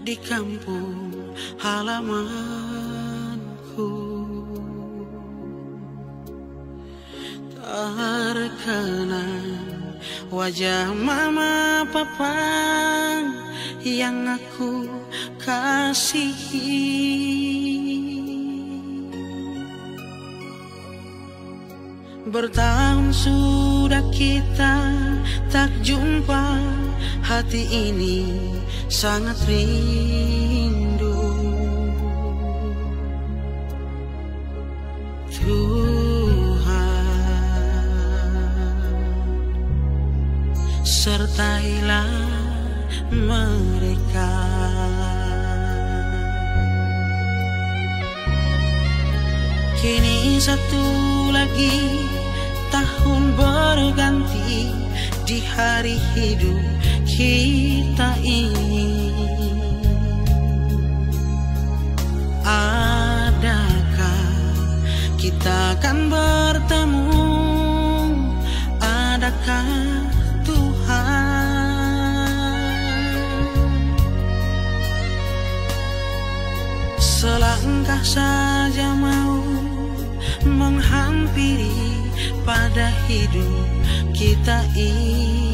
di kampung halamanku. Terkenang wajah mama papa yang aku kasihi. Bertahun sudah kita tak jumpa Hati ini sangat rindu. Tuhan Sertailah mereka. Kini satu lagi tahun berganti di hari hidup kita ini. Adakah kita akan bertemu? Adakah Tuhan? Selangkah saja mau menghampiri pada hidup kita ini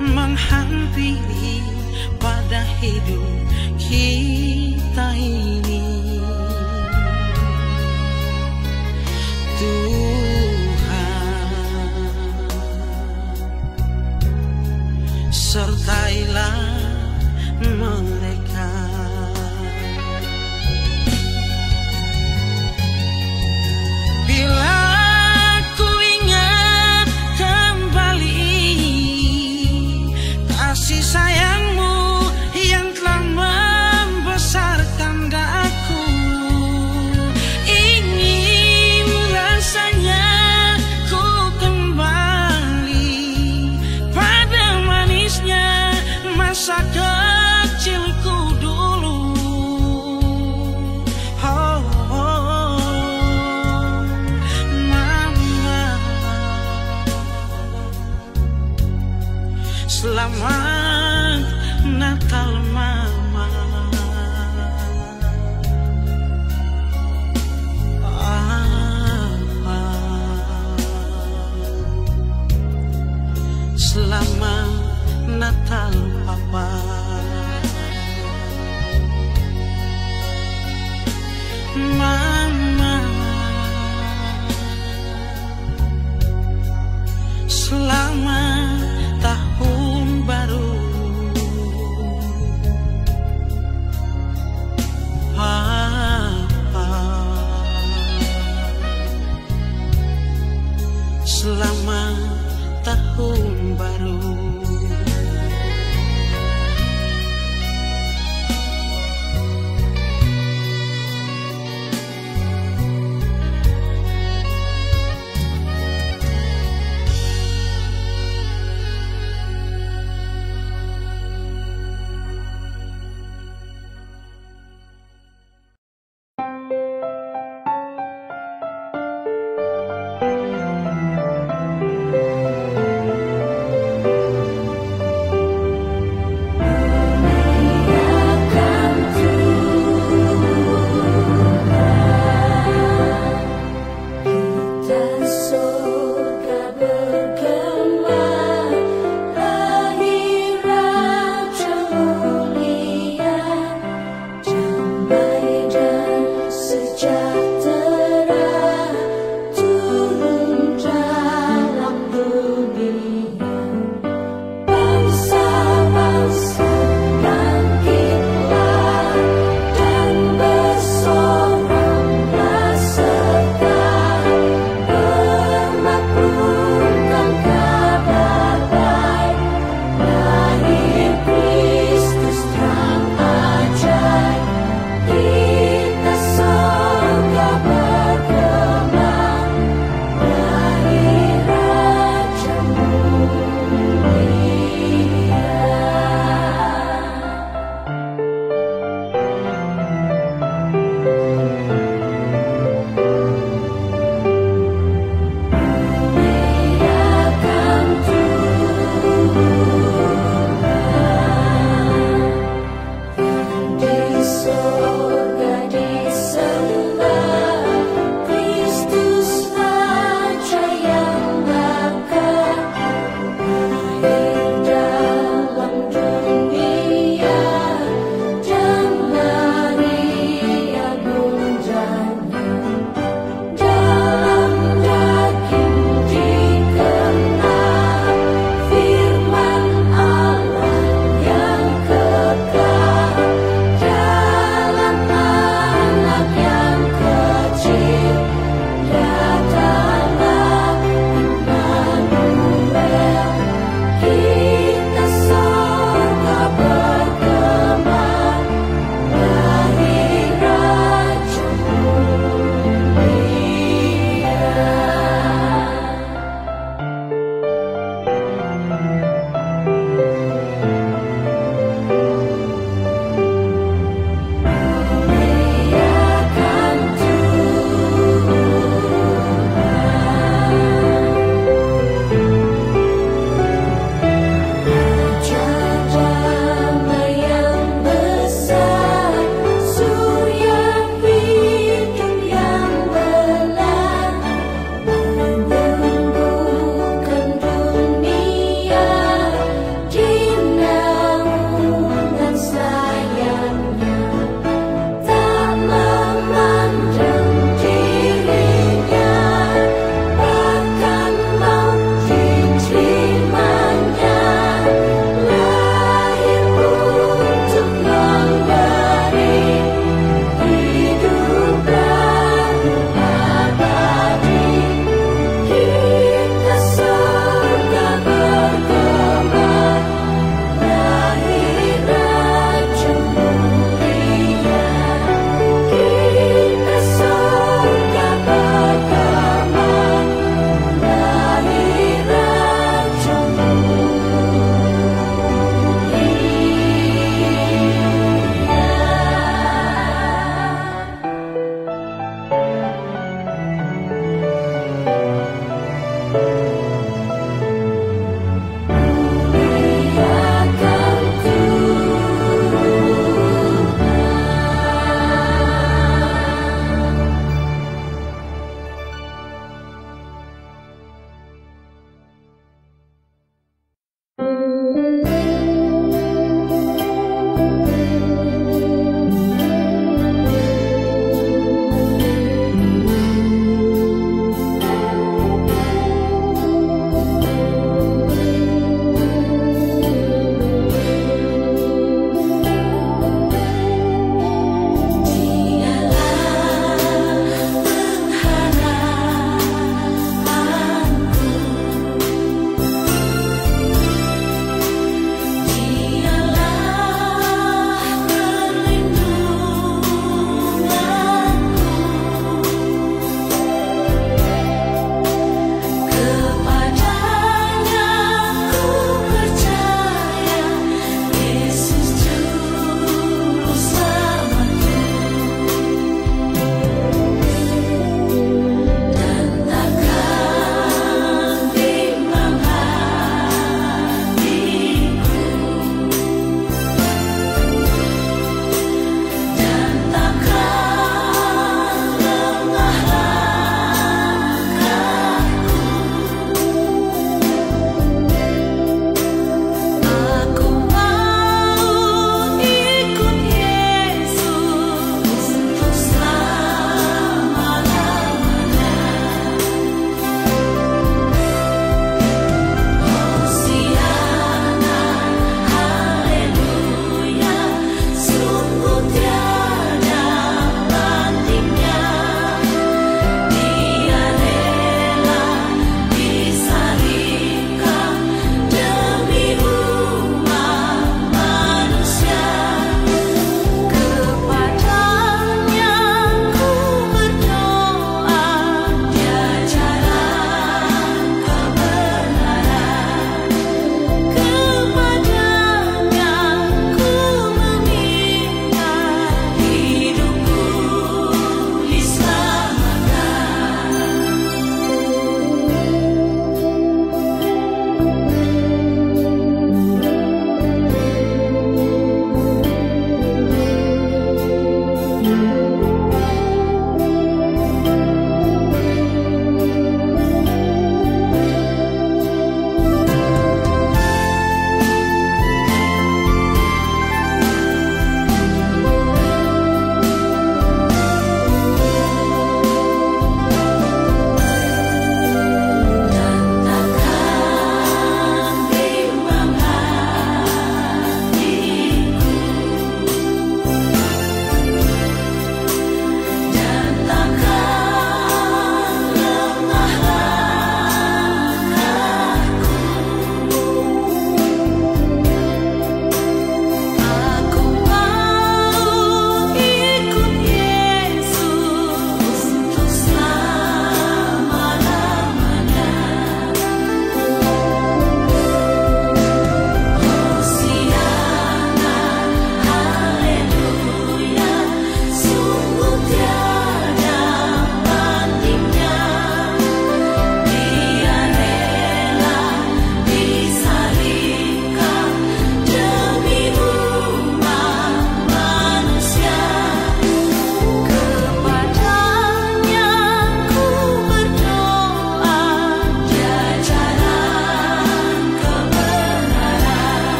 menghampiri pada hidup kita ini